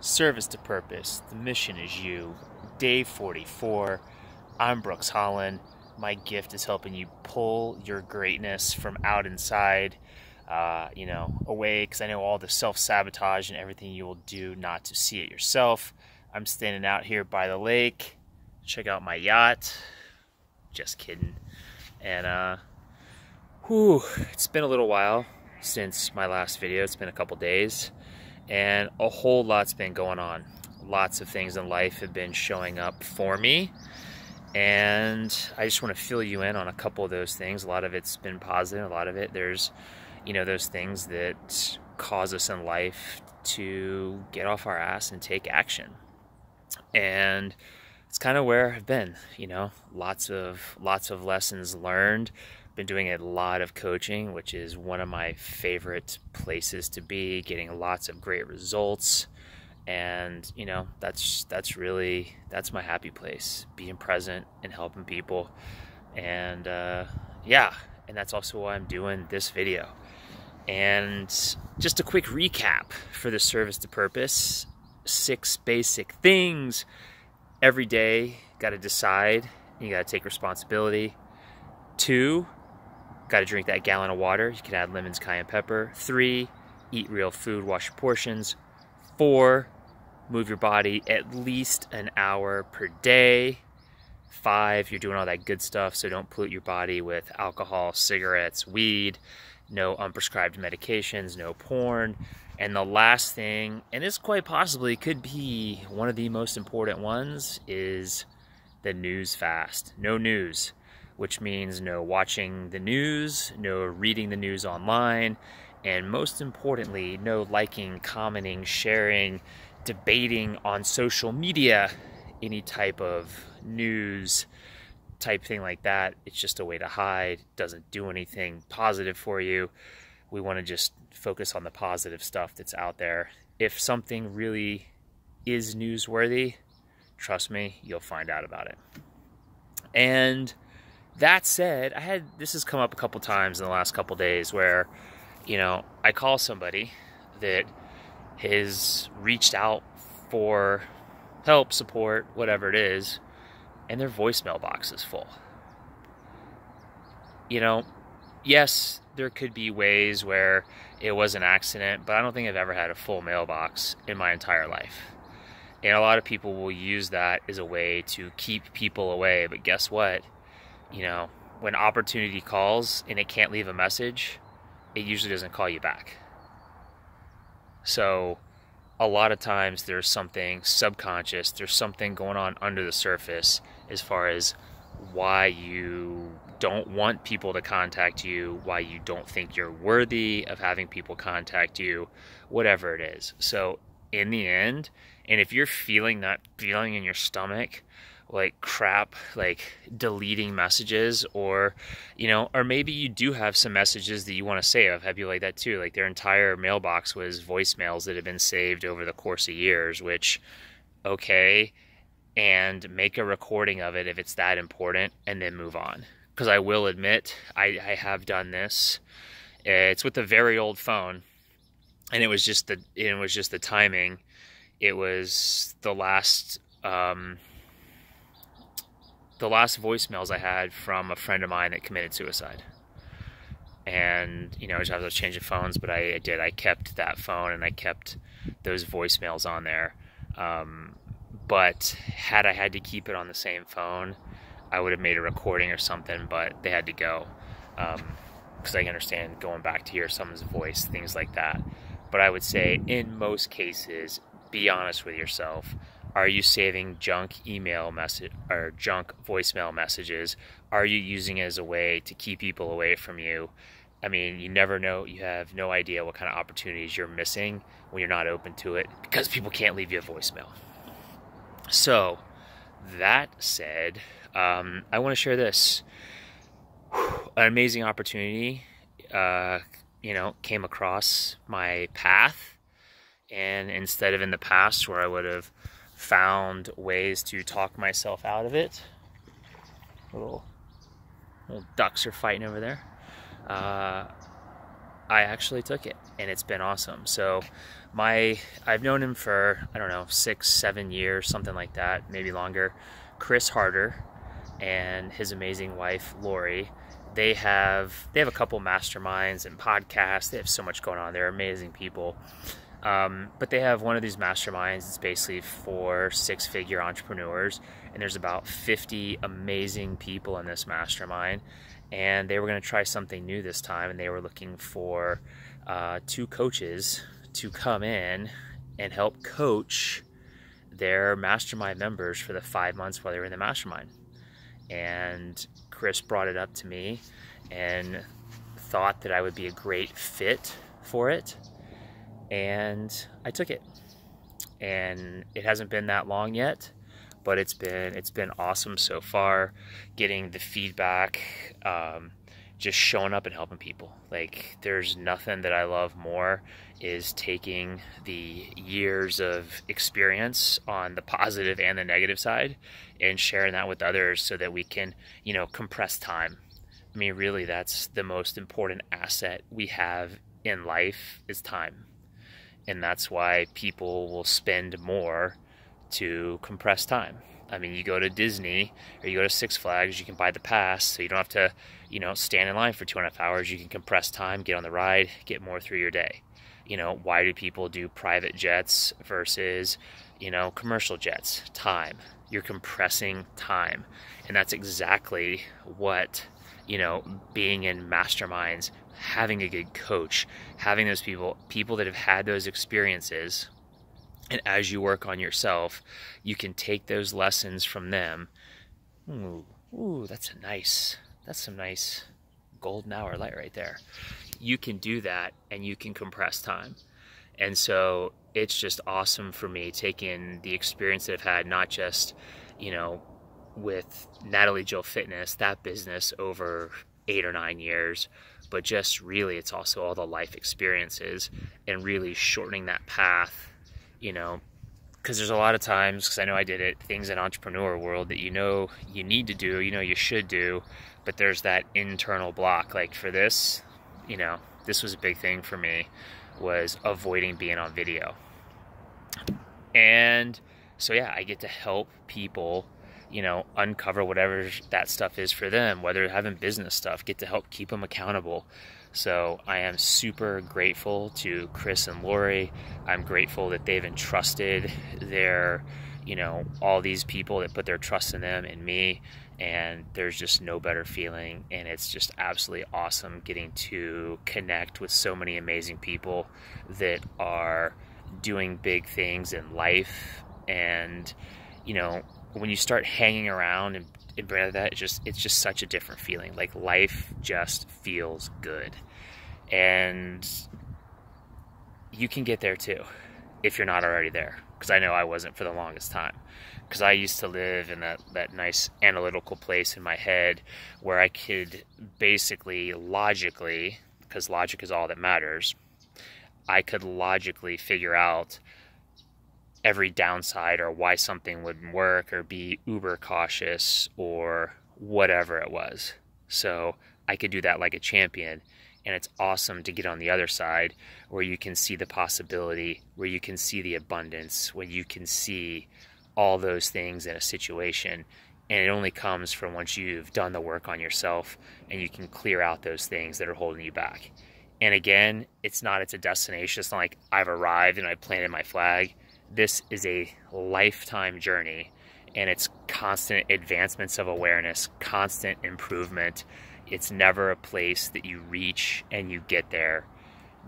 Service to purpose. The mission is you. Day 44. I'm Brooks Holland. My gift is helping you pull your greatness from out inside, uh, you know, away because I know all the self sabotage and everything you will do not to see it yourself. I'm standing out here by the lake. Check out my yacht. Just kidding. And, uh, whew, it's been a little while since my last video. It's been a couple days and a whole lot's been going on. Lots of things in life have been showing up for me, and I just want to fill you in on a couple of those things. A lot of it's been positive, a lot of it there's, you know, those things that cause us in life to get off our ass and take action. And it's kind of where I've been, you know, lots of lots of lessons learned, been doing a lot of coaching, which is one of my favorite places to be, getting lots of great results. And, you know, that's that's really that's my happy place, being present and helping people. And uh, yeah, and that's also why I'm doing this video. And just a quick recap for the service to purpose. Six basic things every day, got to decide, you got to take responsibility. Two, Got to drink that gallon of water. You can add lemons, cayenne pepper. Three, eat real food, wash your portions. Four, move your body at least an hour per day. Five, you're doing all that good stuff, so don't pollute your body with alcohol, cigarettes, weed, no unprescribed medications, no porn. And the last thing, and this quite possibly could be one of the most important ones, is the news fast. No news which means no watching the news, no reading the news online, and most importantly, no liking, commenting, sharing, debating on social media any type of news type thing like that. It's just a way to hide, doesn't do anything positive for you. We want to just focus on the positive stuff that's out there. If something really is newsworthy, trust me, you'll find out about it. And that said, I had this has come up a couple times in the last couple days where, you know, I call somebody that has reached out for help, support, whatever it is, and their voicemail box is full. You know, yes, there could be ways where it was an accident, but I don't think I've ever had a full mailbox in my entire life. And a lot of people will use that as a way to keep people away, but guess what? You know, when opportunity calls and it can't leave a message, it usually doesn't call you back. So, a lot of times there's something subconscious, there's something going on under the surface as far as why you don't want people to contact you, why you don't think you're worthy of having people contact you, whatever it is. So, in the end, and if you're feeling that feeling in your stomach like crap like deleting messages or you know or maybe you do have some messages that you want to save i've had people like that too like their entire mailbox was voicemails that have been saved over the course of years which okay and make a recording of it if it's that important and then move on. Because i will admit I, I have done this. It's with a very old phone and it was just the it was just the timing. It was the last um, the last voicemails I had from a friend of mine that committed suicide. And, you know, I was changing phones, but I, I, did. I kept that phone and I kept those voicemails on there. Um, but had I had to keep it on the same phone, I would have made a recording or something, but they had to go. Because um, I understand going back to hear someone's voice, things like that. But I would say, in most cases, be honest with yourself are you saving junk email message or junk voicemail messages? Are you using it as a way to keep people away from you? I mean, you never know. You have no idea what kind of opportunities you're missing when you're not open to it because people can't leave you a voicemail. So, that said, um, I want to share this. An amazing opportunity, uh, you know, came across my path. And instead of in the past where I would have found ways to talk myself out of it. Little little ducks are fighting over there. Uh, I actually took it and it's been awesome. So my I've known him for I don't know six seven years something like that maybe longer. Chris Harder and his amazing wife Lori they have they have a couple masterminds and podcasts. They have so much going on. They're amazing people. Um, but they have one of these masterminds. It's basically for six figure entrepreneurs, and there's about 50 amazing people in this mastermind. And they were going to try something new this time, and they were looking for uh, two coaches to come in and help coach their mastermind members for the five months while they were in the mastermind. And Chris brought it up to me and thought that I would be a great fit for it. And I took it. And it hasn't been that long yet, but it's been it's been awesome so far getting the feedback um, just showing up and helping people. Like there's nothing that I love more is taking the years of experience on the positive and the negative side and sharing that with others so that we can, you know, compress time. I mean, really that's the most important asset we have in life is time. And that's why people will spend more to compress time. I mean, you go to Disney or you go to Six Flags, you can buy the pass, so you don't have to, you know, stand in line for two and a half hours. You can compress time, get on the ride, get more through your day. You know, why do people do private jets versus, you know, commercial jets? Time. You're compressing time. And that's exactly what, you know, being in masterminds, having a good coach, having those people, people that have had those experiences and as you work on yourself, you can take those lessons from them. Ooh, ooh, that's a nice, that's some nice golden hour light right there. You can do that and you can compress time. And so it's just awesome for me taking the experience that I've had, not just, you know, with Natalie Jill Fitness, that business over eight or nine years, but just really it's also all the life experiences and really shortening that path you know, because there's a lot of times, because I know I did it, things in entrepreneur world that you know you need to do, you know you should do, but there's that internal block. Like for this, you know, this was a big thing for me, was avoiding being on video. And so yeah, I get to help people, you know, uncover whatever that stuff is for them, whether having business stuff, get to help keep them accountable. So I am super grateful to Chris and Lori. I'm grateful that they've entrusted their, you know, all these people that put their trust in them and me. And there's just no better feeling. And it's just absolutely awesome getting to connect with so many amazing people that are doing big things in life. And, you know, when you start hanging around and and that it's just it's just such a different feeling. Like life just feels good. And you can get there too if you're not already there. Because i know i wasn't for the longest time. Because i used to live in that, that nice analytical place in my head where i could basically logically because logic is all that matters i could logically figure out every downside or why something wouldn't work or be uber cautious or whatever it was. So I could do that like a champion. And it's awesome to get on the other side where you can see the possibility, where you can see the abundance, where you can see all those things in a situation. And it only comes from once you've done the work on yourself and you can clear out those things that are holding you back. And again, it's not, it's a destination. It's not like I've arrived and I planted my flag this is a lifetime journey and it's constant advancements of awareness, constant improvement. It's never a place that you reach and you get there.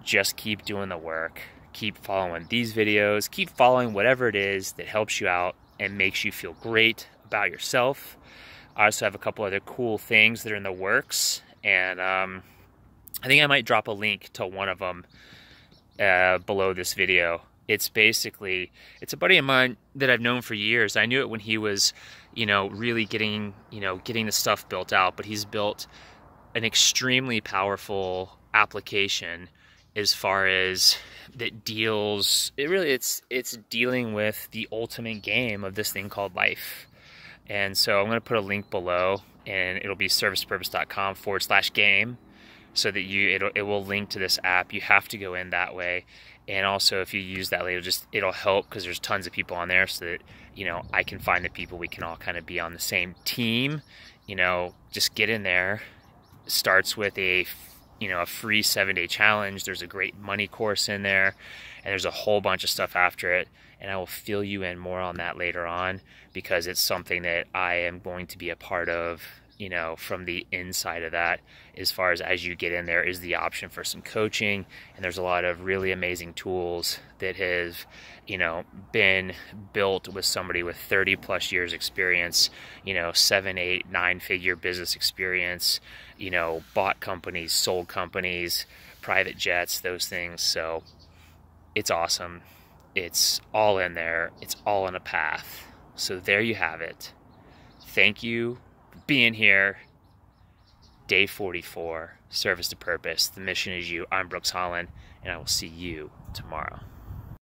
Just keep doing the work. Keep following these videos. Keep following whatever it is that helps you out and makes you feel great about yourself. I also have a couple other cool things that are in the works, and um, I think I might drop a link to one of them uh, below this video it's basically it's a buddy of mine that I've known for years. I knew it when he was, you know, really getting, you know, getting the stuff built out, but he's built an extremely powerful application as far as that deals it really it's it's dealing with the ultimate game of this thing called life. And so I'm going to put a link below and it'll be servicepurpose.com forward slash game so that you it'll, it will link to this app. You have to go in that way, and also if you use that it'll just it'll help because there's tons of people on there, so that you know I can find the people we can all kind of be on the same team. You know, just get in there. Starts with a you know a free seven day challenge. There's a great money course in there, and there's a whole bunch of stuff after it. And I will fill you in more on that later on because it's something that I am going to be a part of you know, from the inside of that, as far as as you get in there, is the option for some coaching. And there's a lot of really amazing tools that have, you know, been built with somebody with 30 plus years experience, you know, seven, eight, nine figure business experience, you know, bought companies, sold companies, private jets, those things. So it's awesome. It's all in there, it's all in a path. So there you have it. Thank you being here. Day 44, service to purpose. The mission is you. I'm Brooks Holland, and I will see you tomorrow.